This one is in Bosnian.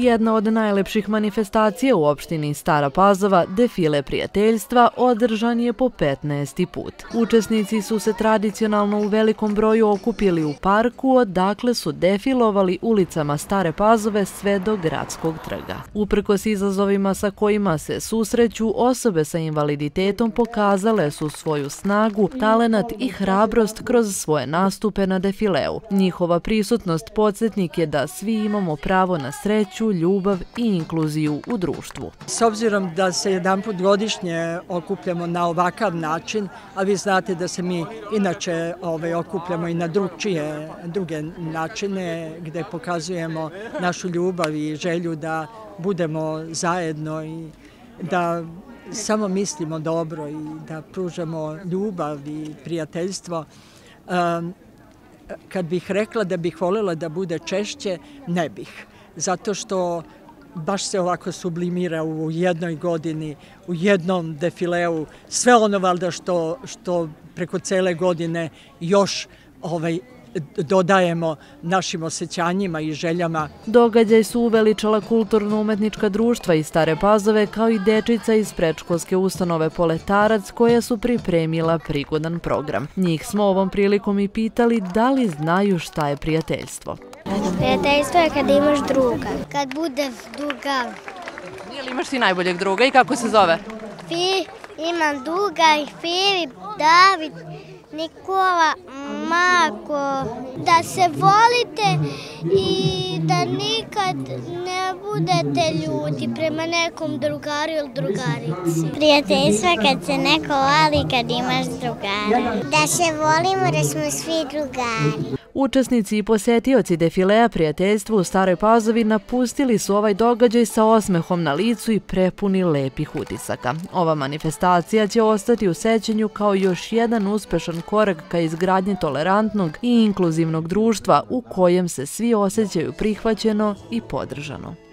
Jedna od najlepših manifestacija u opštini Stara Pazova, defile prijateljstva, održan je po 15. put. Učesnici su se tradicionalno u velikom broju okupili u parku, odakle su defilovali ulicama Stare Pazove sve do gradskog trga. Uprkos izazovima sa kojima se susreću, osobe sa invaliditetom pokazale su svoju snagu, talenat i hrabrost kroz svoje nastupe na defileu. Njihova prisutnost podsjetnik je da svi imamo pravo na sreću, ljubav i inkluziju u društvu. S obzirom da se jedan put godišnje okupljamo na ovakav način, a vi znate da se mi inače ovaj, okupljamo i na drugčije, druge načine gdje pokazujemo našu ljubav i želju da budemo zajedno i da samo mislimo dobro i da pružamo ljubav i prijateljstvo. Kad bih rekla da bih voljela da bude češće, ne bih zato što baš se ovako sublimira u jednoj godini, u jednom defileu, sve ono valjda što, što preko cele godine još ovaj, dodajemo našim osjećanjima i željama. Događaj su uveličala kulturno-umetnička društva iz Stare Pazove kao i dečica iz prečkolske ustanove Poletarac koja su pripremila prigodan program. Njih smo ovom prilikom i pitali da li znaju šta je prijateljstvo. Prijateljstvo je kad imaš druga. Kad bude druga. Nije li imaš ti najboljeg druga i kako se zove? Fi, imam druga i Filip, David, Nikola, Mako. Da se volite i da nikad ne budete ljudi prema nekom drugaru ili drugarici. Prijateljstvo kad se neko voli kad imaš drugara. Da se volimo da smo svi drugari. Učesnici i posjetioci defilea prijateljstva u Staroj Pazovi napustili su ovaj događaj sa osmehom na licu i prepuni lepih utisaka. Ova manifestacija će ostati u sećenju kao još jedan uspešan korak ka izgradnji tolerantnog i inkluzivnog društva u kojem se svi osjećaju prihvaćeno i podržano.